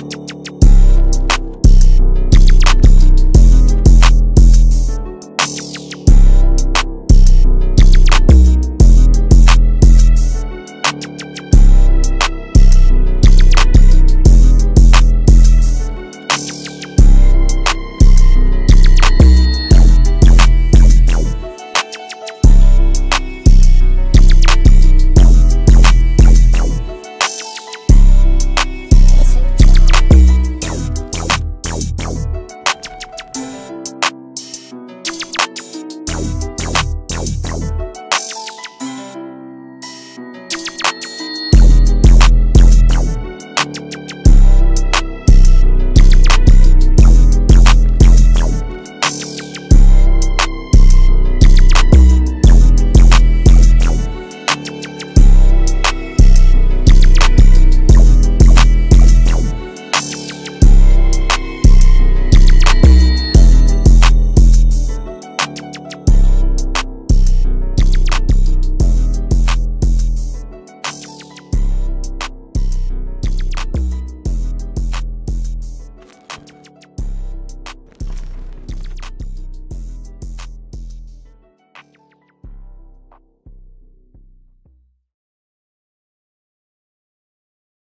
You